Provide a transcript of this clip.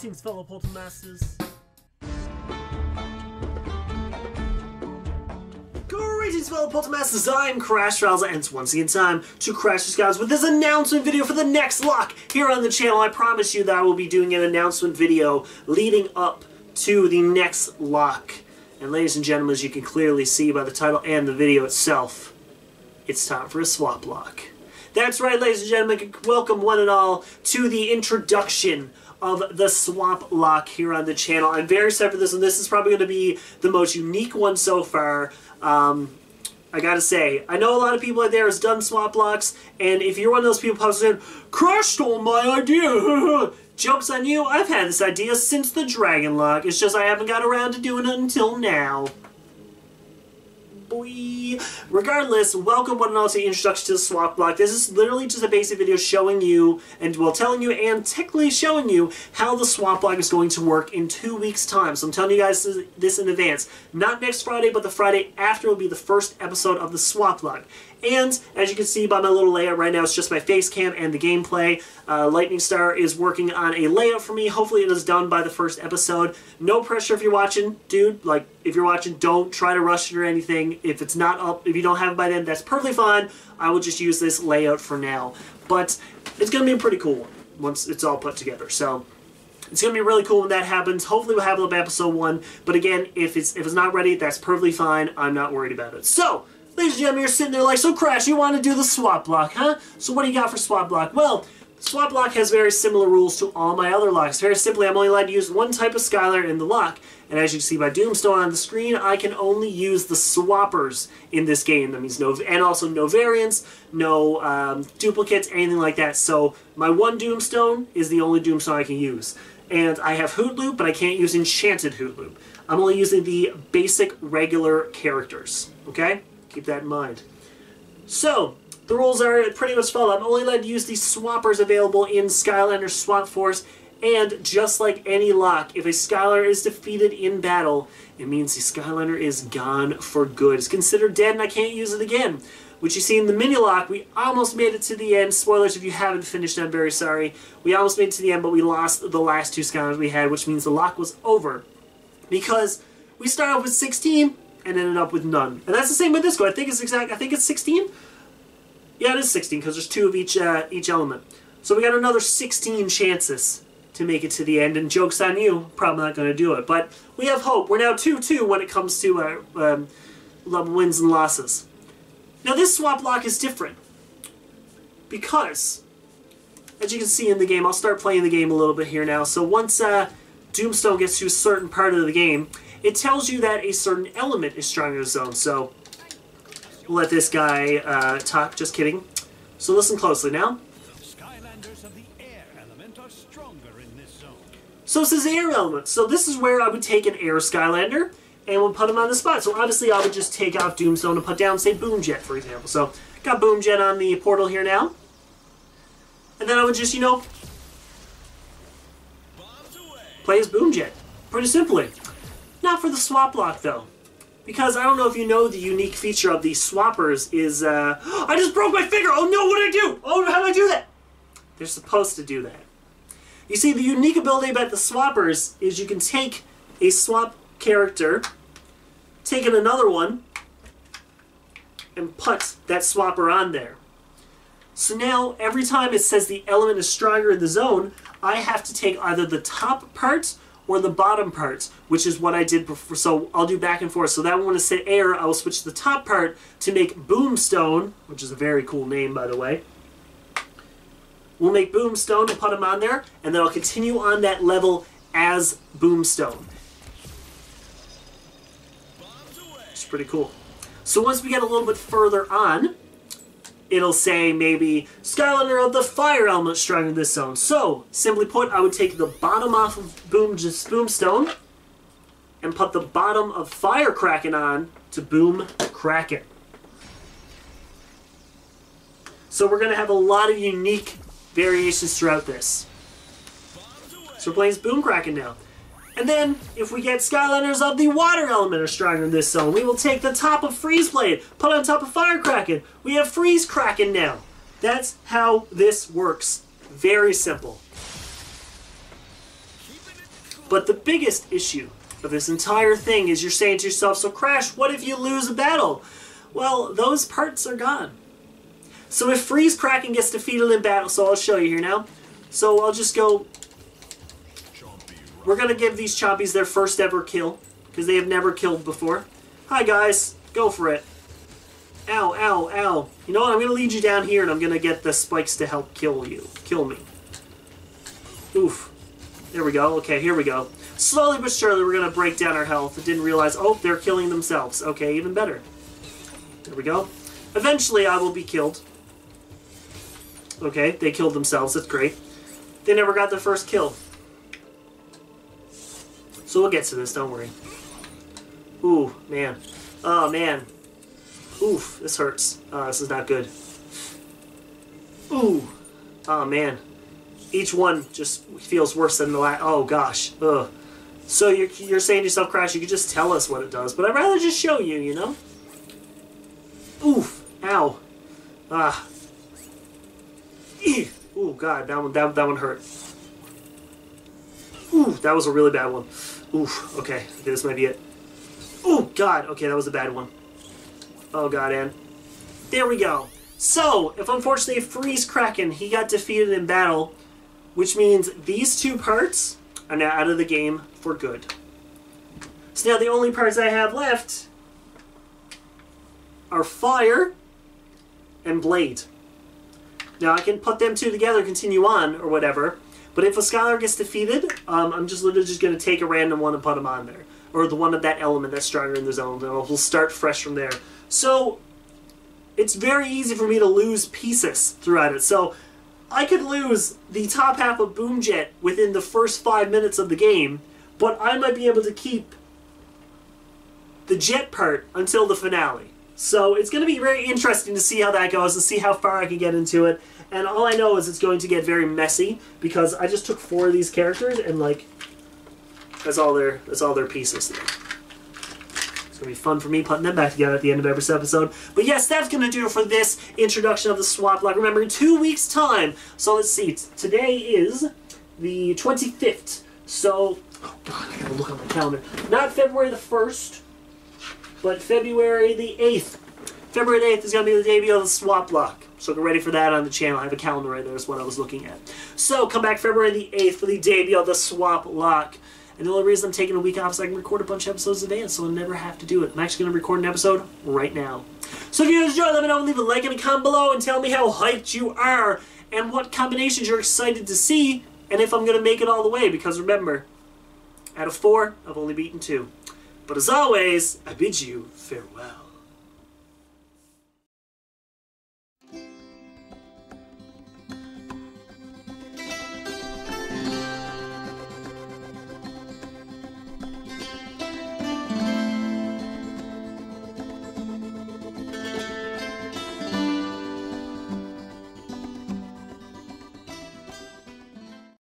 Greetings, fellow Portal Masters. Greetings, fellow Portal Masters. I'm Crash Rowsell, and it's once again time to crash the skies with this announcement video for the next lock here on the channel. I promise you that I will be doing an announcement video leading up to the next lock. And ladies and gentlemen, as you can clearly see by the title and the video itself, it's time for a swap lock. That's right, ladies and gentlemen, welcome one and all to the introduction of the swap lock here on the channel. I'm very excited for this, one. this is probably going to be the most unique one so far. Um, I gotta say, I know a lot of people out there has done swap locks, and if you're one of those people who saying, Crash stole my idea, joke's on you, I've had this idea since the Dragon Lock, it's just I haven't got around to doing it until now boy. Regardless, welcome one and all to introduction to the swap lock. This is literally just a basic video showing you, and well, telling you and technically showing you how the swap lock is going to work in two weeks' time. So I'm telling you guys this in advance. Not next Friday, but the Friday after will be the first episode of the swap lock. And as you can see by my little layout right now, it's just my face cam and the gameplay. Uh, Lightning Star is working on a layout for me. Hopefully it is done by the first episode. No pressure if you're watching, dude. Like, if you're watching, don't try to rush it or anything. If it's not up, if you don't have it by then, that's perfectly fine. I will just use this layout for now. But it's going to be a pretty cool one once it's all put together. So it's gonna be really cool when that happens. Hopefully we'll have it up episode one. But again, if it's if it's not ready, that's perfectly fine. I'm not worried about it. So Ladies and gentlemen, you're sitting there like, so Crash, you want to do the swap lock, huh? So what do you got for swap lock? Well, swap lock has very similar rules to all my other locks. Very simply, I'm only allowed to use one type of Skylander in the lock. And as you can see by Doomstone on the screen, I can only use the swappers in this game. That means no, and also no variants, no um, duplicates, anything like that. So my one Doomstone is the only Doomstone I can use. And I have Hoot Loop, but I can't use Enchanted Hoot Loop. I'm only using the basic regular characters, okay? Keep that in mind. So, the rules are pretty much followed. I'm only allowed to use the swappers available in Skylander Swap Force, and just like any lock, if a Skylander is defeated in battle, it means the Skylander is gone for good. It's considered dead and I can't use it again. Which you see in the mini lock, we almost made it to the end. Spoilers if you haven't finished, I'm very sorry. We almost made it to the end, but we lost the last two Skylanders we had, which means the lock was over. Because we start off with 16, and ended up with none. And that's the same with this go. I think it's exact. I think it's 16. Yeah, it is 16 because there's two of each uh, each element. So we got another 16 chances to make it to the end. And jokes on you, probably not going to do it. But we have hope. We're now 2-2 when it comes to uh, um, wins and losses. Now this swap lock is different because, as you can see in the game, I'll start playing the game a little bit here now. So once uh, Doomstone gets to a certain part of the game, it tells you that a certain element is strong in the zone. So we'll let this guy uh, talk. Just kidding. So listen closely now. So it says air element. So this is where I would take an air Skylander and we'll put him on the spot. So obviously I would just take off Doomstone and put down, say, Boomjet, for example. So got Boomjet on the portal here now. And then I would just, you know, play as Boomjet. Pretty simply. Not for the swap lock, though. Because I don't know if you know the unique feature of these swappers is, uh, I just broke my finger! Oh no, what did I do? Oh, how did I do that? They're supposed to do that. You see, the unique ability about the swappers is you can take a swap character, take in another one, and put that swapper on there. So now, every time it says the element is stronger in the zone, I have to take either the top part or the bottom part, which is what I did before. So I'll do back and forth. So that one is say air, I will switch the top part to make Boomstone, which is a very cool name, by the way. We'll make Boomstone and put him on there, and then I'll continue on that level as Boomstone. It's pretty cool. So once we get a little bit further on, it'll say maybe Skylander of the fire element strong in this zone. So, simply put, I would take the bottom off of Boom just Boomstone and put the bottom of Fire Kraken on to Boom Kraken. So we're going to have a lot of unique variations throughout this. So we're playing Boom Kraken now. And then, if we get Skylanders of the water element are stronger in this zone, we will take the top of Freeze Blade, put on top of Fire Kraken. We have Freeze Kraken now. That's how this works. Very simple. But the biggest issue of this entire thing is you're saying to yourself, so Crash, what if you lose a battle? Well, those parts are gone. So if Freeze Kraken gets defeated in battle, so I'll show you here now. So I'll just go... We're going to give these Chompies their first ever kill, because they have never killed before. Hi guys, go for it. Ow, ow, ow. You know what, I'm going to lead you down here and I'm going to get the spikes to help kill you. Kill me. Oof. There we go. Okay, here we go. Slowly but surely we're going to break down our health. I didn't realize, oh, they're killing themselves. Okay, even better. There we go. Eventually I will be killed. Okay, they killed themselves. That's great. They never got their first kill. So we'll get to this, don't worry. Ooh, man. Oh, man. Oof, this hurts. Uh, this is not good. Ooh. Oh, man. Each one just feels worse than the last. Oh, gosh. Ugh. So you're, you're saying to yourself, Crash, you could just tell us what it does, but I'd rather just show you, you know? Oof. Ow. Ah. Ooh, God, that one, that, that one hurt. Ooh, that was a really bad one. Oof. Okay, okay this might be it. Oh, God. Okay, that was a bad one. Oh, God, Ann. There we go. So, if unfortunately Freeze Kraken, he got defeated in battle, which means these two parts are now out of the game for good. So now the only parts I have left are Fire and Blade. Now I can put them two together, continue on, or whatever, but if a Scholar gets defeated, um, I'm just literally just going to take a random one and put them on there. Or the one of that element that's stronger in the zone, and we'll start fresh from there. So, it's very easy for me to lose pieces throughout it. So, I could lose the top half of Boomjet within the first five minutes of the game, but I might be able to keep the jet part until the finale. So it's going to be very interesting to see how that goes and see how far I can get into it. And all I know is it's going to get very messy because I just took four of these characters and like that's all their that's all their pieces. There. It's gonna be fun for me putting them back together at the end of every episode. But yes, that's gonna do it for this introduction of the swap lock. Remember, in two weeks' time. So let's see. Today is the 25th. So, oh god, I gotta look on my calendar. Not February the 1st but February the 8th. February the 8th is going to be the debut of the Swap Lock. So get ready for that on the channel. I have a calendar right there. That's what I was looking at. So come back February the 8th for the debut of the Swap Lock. And the only reason I'm taking a week off is I can record a bunch of episodes in advance, so I'll never have to do it. I'm actually going to record an episode right now. So if you guys enjoyed, let me know. Leave a like and a comment below and tell me how hyped you are and what combinations you're excited to see and if I'm going to make it all the way. Because remember, out of four, I've only beaten two. But as always, I bid you farewell.